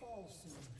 Fall soon.